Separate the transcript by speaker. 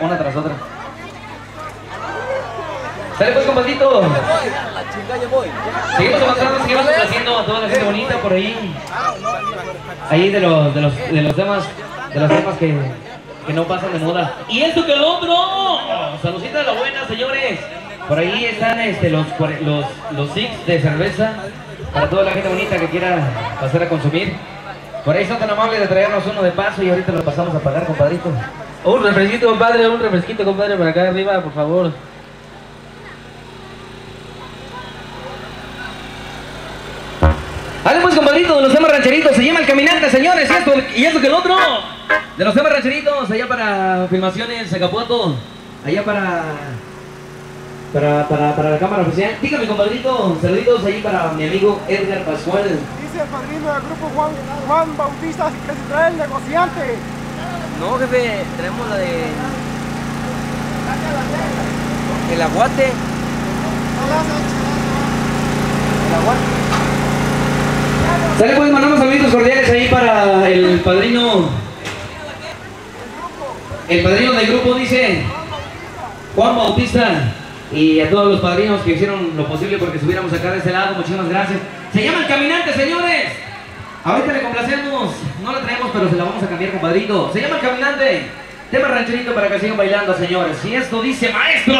Speaker 1: una tras otra. Sale pues, compadrito. Seguimos avanzando, seguimos haciendo a toda la gente bonita por ahí. Ahí de los, de los, de los temas, de los temas que, que no pasan de moda. Y esto que el otro. Saludcita de la buena, señores. Por ahí están este, los, los, los six de cerveza para toda la gente bonita que quiera pasar a consumir. Por ahí son tan amables de traernos uno de paso y ahorita lo pasamos a pagar, compadrito.
Speaker 2: Un refresquito, compadre, un refresquito, compadre, para acá arriba, por favor.
Speaker 1: Dale pues, compadrito, de los temas rancheritos, se llama El Caminante, señores, y esto, que el otro. De los temas rancheritos, allá para filmaciones, Zacapuato, allá para... Para, para, para la cámara oficial. Dígame, compadrito, saluditos ahí para mi amigo Edgar Pascual.
Speaker 3: Dice el padrino del grupo Juan, Juan Bautista que se trae el negociante.
Speaker 2: No, jefe, tenemos la de... El aguate. El aguate.
Speaker 1: Sale pues, mandamos saluditos cordiales ahí para el padrino. El padrino del grupo dice Juan Bautista. Y a todos los padrinos que hicieron lo posible porque estuviéramos acá de este lado, muchísimas gracias. Se llama El Caminante, señores. Ahorita le complacemos, no la traemos, pero se la vamos a cambiar, compadrito. Se llama Caminante. Tema rancherito para que sigan bailando, señores. Y esto dice maestro.